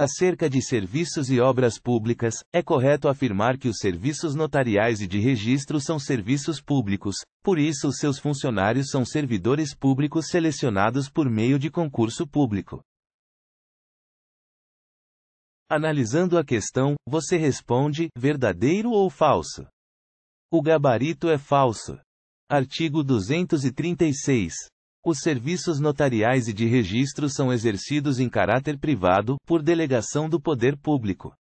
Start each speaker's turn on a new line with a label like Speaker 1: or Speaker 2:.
Speaker 1: Acerca de serviços e obras públicas, é correto afirmar que os serviços notariais e de registro são serviços públicos, por isso seus funcionários são servidores públicos selecionados por meio de concurso público. Analisando a questão, você responde: verdadeiro ou falso? O gabarito é falso. Artigo 236. Os serviços notariais e de registro são exercidos em caráter privado, por delegação do poder público.